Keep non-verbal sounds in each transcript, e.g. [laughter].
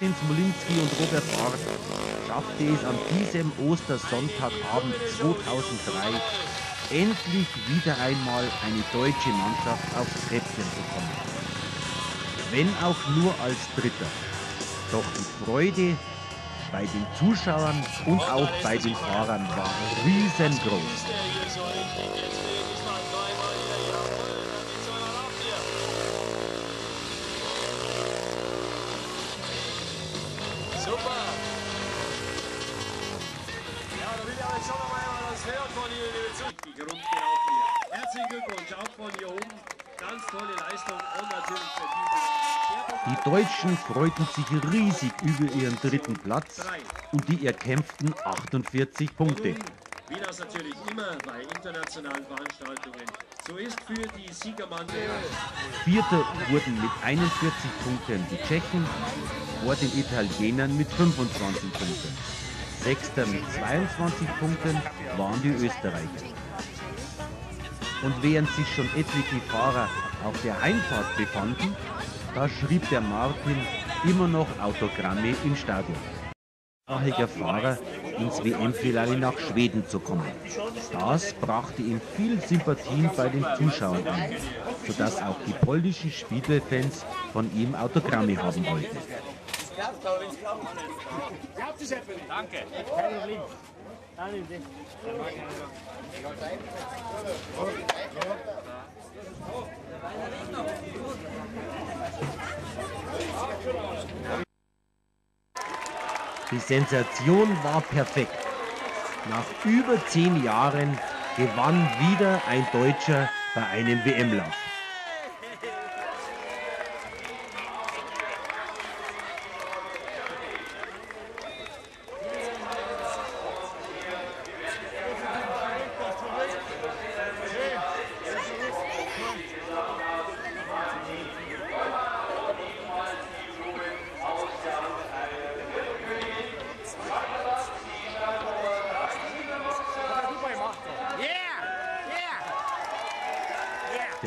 Martin Smolinski und Robert Barth schaffte es an diesem Ostersonntagabend 2003 endlich wieder einmal eine deutsche Mannschaft aufs Treppchen zu kommen. Wenn auch nur als Dritter. Doch die Freude bei den Zuschauern und auch bei den Fahrern war riesengroß. Von Ihnen, liebe Zuschauer. Die rumgelaufen hier. Herzlichen Glückwunsch auch von hier oben. Ganz tolle Leistung und natürlich verdient. Die Deutschen freuten sich riesig über ihren dritten Platz und die erkämpften 48 Punkte. Wie das natürlich immer bei internationalen Veranstaltungen so ist für die Siegermannschaft. Vierter wurden mit 41 Punkten die Tschechen, vor den Italienern mit 25 Punkten. Sechster mit 22 Punkten waren die Österreicher. Und während sich schon etliche Fahrer auf der Heimfahrt befanden, da schrieb der Martin immer noch Autogramme im Stadion. Sprachiger Fahrer ins WM-Finale nach Schweden zu kommen. Das brachte ihm viel Sympathien bei den Zuschauern ein, sodass auch die polnischen Speedway-Fans von ihm Autogramme haben wollten. Danke. Die Sensation war perfekt. Nach über zehn Jahren gewann wieder ein Deutscher bei einem WM-Lauf.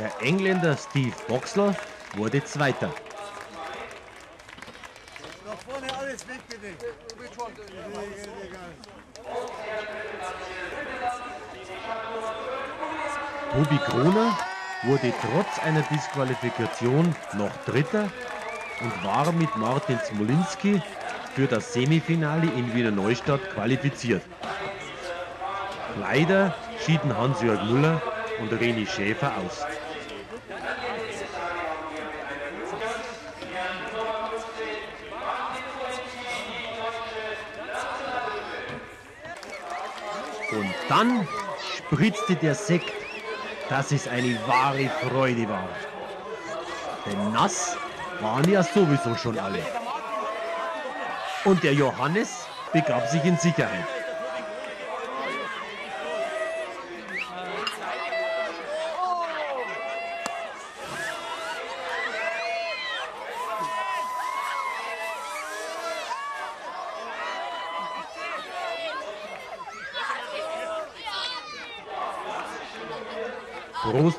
Der Engländer Steve Boxler wurde Zweiter. Nach vorne alles weg, bitte. Tobi Kroner wurde trotz einer Disqualifikation noch Dritter und war mit Martin Smolinski für das Semifinale in Wiener Neustadt qualifiziert. Leider schieden Hans-Jörg Müller und Reni Schäfer aus. Und dann spritzte der Sekt, dass es eine wahre Freude war. Denn nass waren ja sowieso schon alle. Und der Johannes begab sich in Sicherheit.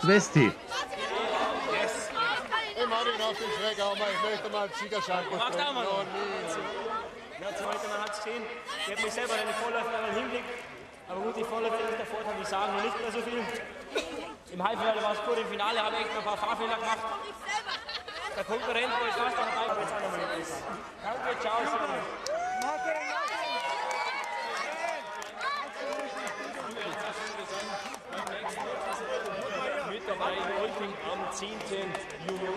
Westi! Ich mache ihn auf den Schreck, aber ich möchte mal einen Siegerschein Macht auch mal. Ja, nee. Ja, Beispiel, man hat es gesehen, ich habe mich selber in den Vorläufer einmal hingelegt. Aber gut, die Vorläufer, ich davor hatte, die sagen noch nicht mehr so viel. Im Halbfinale war es gut, im Finale habe ich echt noch ein paar Fahrfehler gemacht. Der Konkurrent, wo ich fast noch dabei war, jetzt auch noch mal. Danke, ciao. Servus. Mit dabei in Olping am 10. Juni.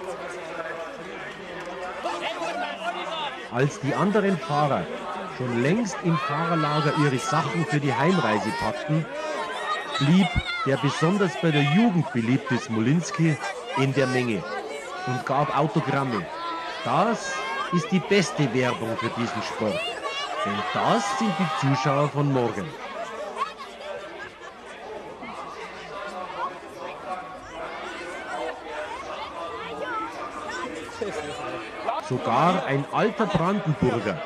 Als die anderen Fahrer schon längst im Fahrerlager ihre Sachen für die Heimreise packten, blieb der besonders bei der Jugend beliebte Smolinski in der Menge und gab Autogramme. Das ist die beste Werbung für diesen Sport. Denn das sind die Zuschauer von morgen. Sogar ein alter Brandenburger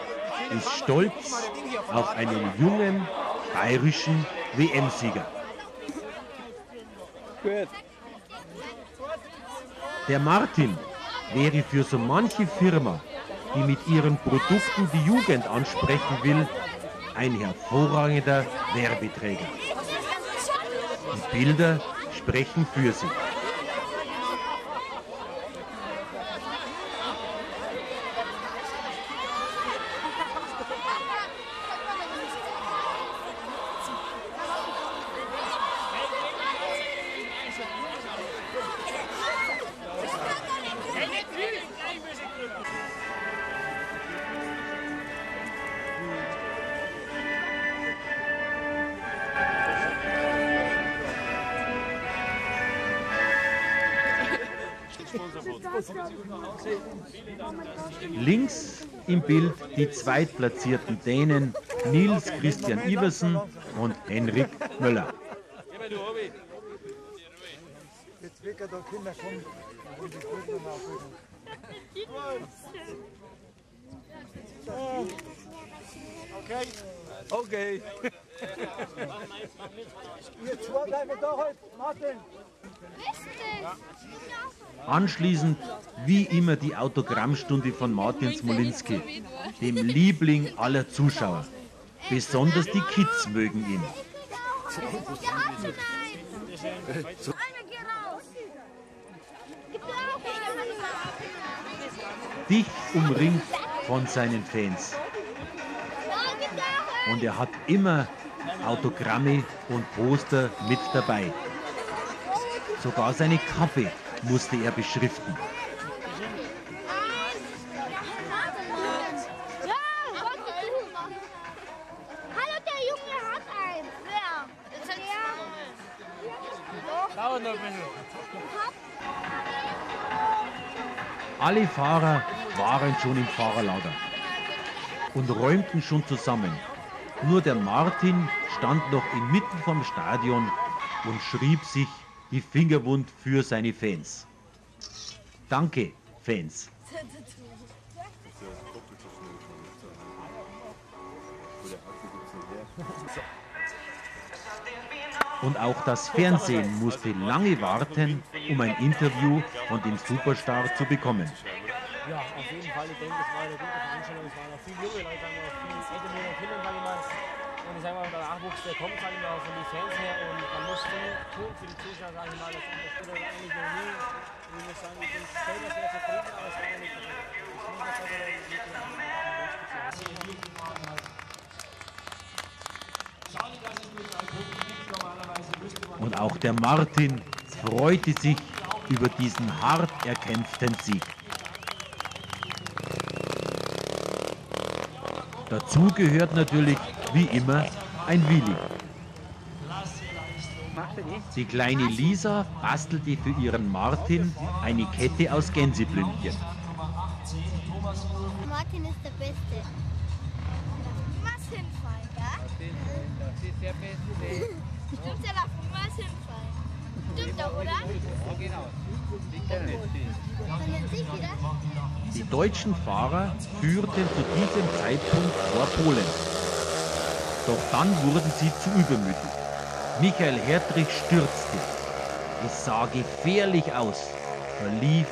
ist stolz auf einen jungen bayerischen WM-Sieger. Der Martin wäre für so manche Firma die mit ihren Produkten die Jugend ansprechen will, ein hervorragender Werbeträger. Die Bilder sprechen für sich. Links im Bild die zweitplatzierten Dänen Nils Christian Iversen und Henrik Möller. Okay. [laughs] Okay. Ihr zwei bleiben da halt. Martin. Anschließend wie immer die Autogrammstunde von Martin Smolinski, dem Liebling aller Zuschauer. Besonders die Kids mögen ihn. Dicht umringt von seinen Fans. Und er hat immer Autogramme und Poster mit dabei. Sogar seine Kaffee musste er beschriften. Alle Fahrer waren schon im Fahrerlager und räumten schon zusammen. Nur der Martin stand noch inmitten vom Stadion und schrieb sich die Finger wund für seine Fans. Danke, Fans. Und auch das Fernsehen musste lange warten, um ein Interview von dem Superstar zu bekommen. Ja, auf jeden Fall. Ich denke, es war eine gute Veranstaltung. Es waren auch viele junge Leute, haben auch viele ältere Kinder. Und ich sage mal, der Nachwuchs, der kommt, sag ich mal, auch von den Fans her. Und man muss viel tun für die Zuschauer, sag ich mal. Das unterstützt eigentlich noch nie. Und ich muss sagen, ich bin selber sehr zufrieden, aber es war nicht. Ich er Und auch der Martin freute sich über diesen hart erkämpften Sieg. Dazu gehört natürlich, wie immer, ein Willi. Die kleine Lisa bastelte für ihren Martin eine Kette aus Gänseblümchen. Martin ist der Beste. Was hinfallen, ja? Das ist der Beste. Stimmt ja davon, was hinfallen. Stimmt doch, oder? Ja, genau. Die deutschen Fahrer führten zu diesem Zeitpunkt vor Polen. Doch dann wurden sie zu übermütig. Michael Hertrich stürzte. Es sah gefährlich aus, verlief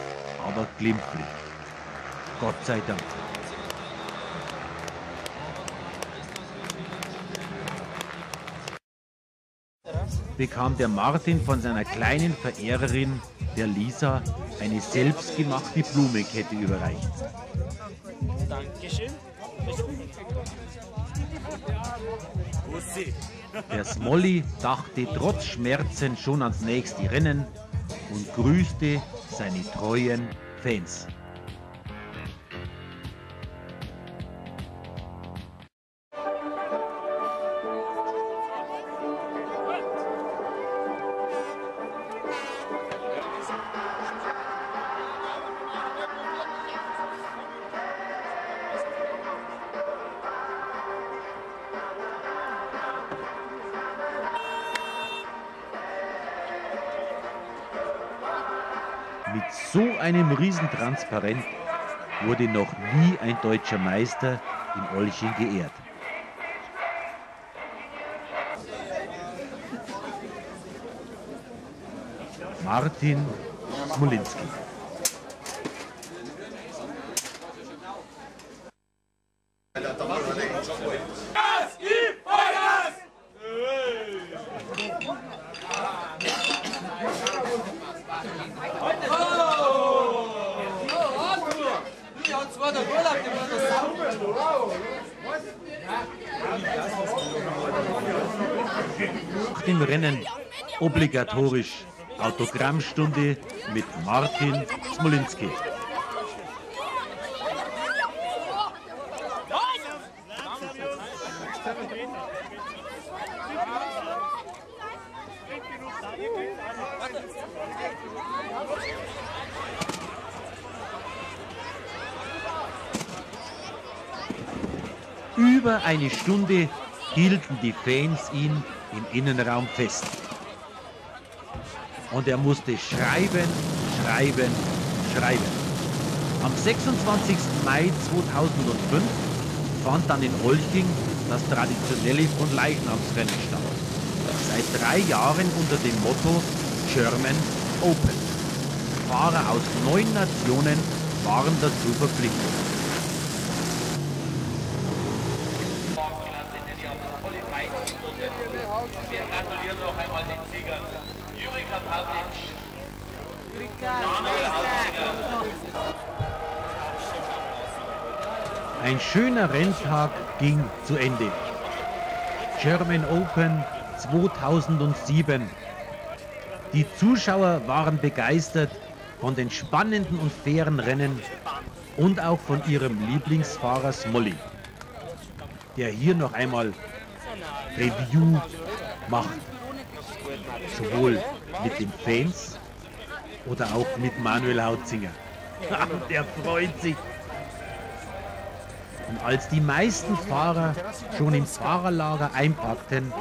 aber glimpflich. Gott sei Dank. bekam der Martin von seiner kleinen Verehrerin, der Lisa, eine selbstgemachte Blumenkette überreicht. Dankeschön. Der Smolly dachte trotz Schmerzen schon ans nächste Rennen und grüßte seine treuen Fans. Mit so einem Riesentransparent wurde noch nie ein deutscher Meister in Olching geehrt. Martin Smolinski. Nach dem Rennen obligatorisch Autogrammstunde mit Martin Smolinski. Über eine Stunde hielten die Fans ihn im Innenraum fest. Und er musste schreiben, schreiben, schreiben. Am 26. Mai 2005 fand dann in Olching das traditionelle von Leichnamsrennen statt. Seit drei Jahren unter dem Motto German Open. Fahrer aus neun Nationen waren dazu verpflichtet. Ein schöner Renntag ging zu Ende. German Open 2007. Die Zuschauer waren begeistert von den spannenden und fairen Rennen und auch von ihrem Lieblingsfahrer Smolly, der hier noch einmal Review macht. Sowohl mit den Fans oder auch mit Manuel Hautzinger. der freut sich. Und als die meisten Fahrer schon im Fahrerlager einpackten,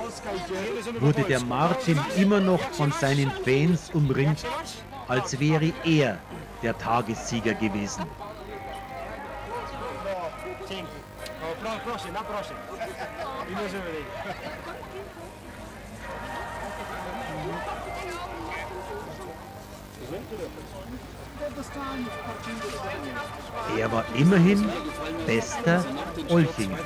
wurde der Martin immer noch von seinen Fans umringt, als wäre er der Tagessieger gewesen. Er war immerhin bester Olchinger.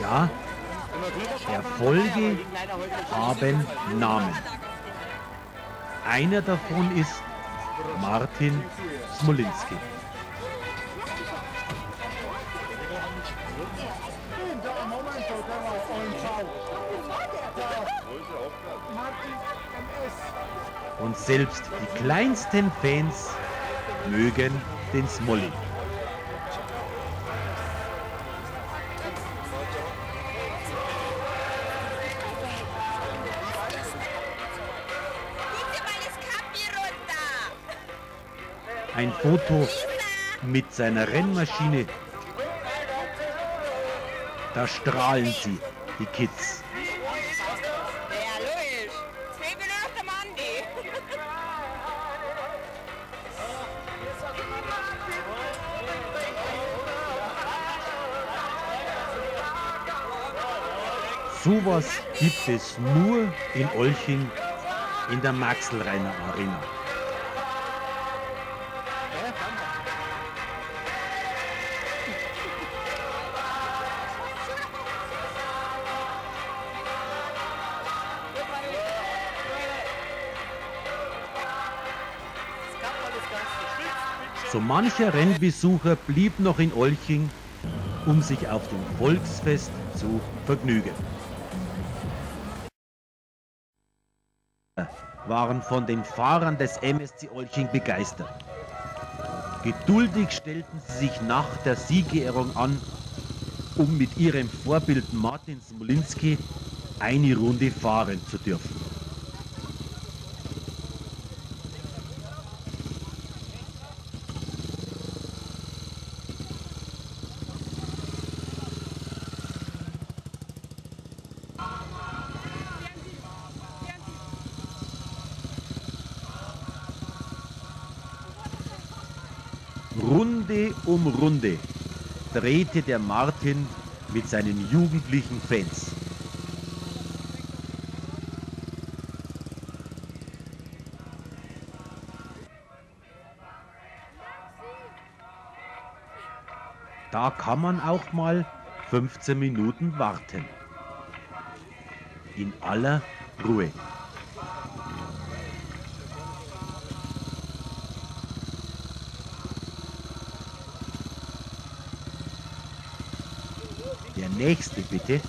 Ja, Erfolge haben Namen. Einer davon ist Martin Smolinski. Und selbst die kleinsten Fans mögen den Smolly. Ein Foto mit seiner Rennmaschine. Da strahlen sie, die Kids. Sowas gibt es nur in Olching in der Maxelreiner Arena. So mancher Rennbesucher blieb noch in Olching, um sich auf dem Volksfest zu vergnügen. Waren von den Fahrern des MSC Olching begeistert. Geduldig stellten sie sich nach der Siegerehrung an, um mit ihrem Vorbild Martin Smolinski eine Runde fahren zu dürfen. Runde um Runde drehte der Martin mit seinen jugendlichen Fans. Da kann man auch mal 15 Minuten warten. In aller Ruhe. Nächste bitte.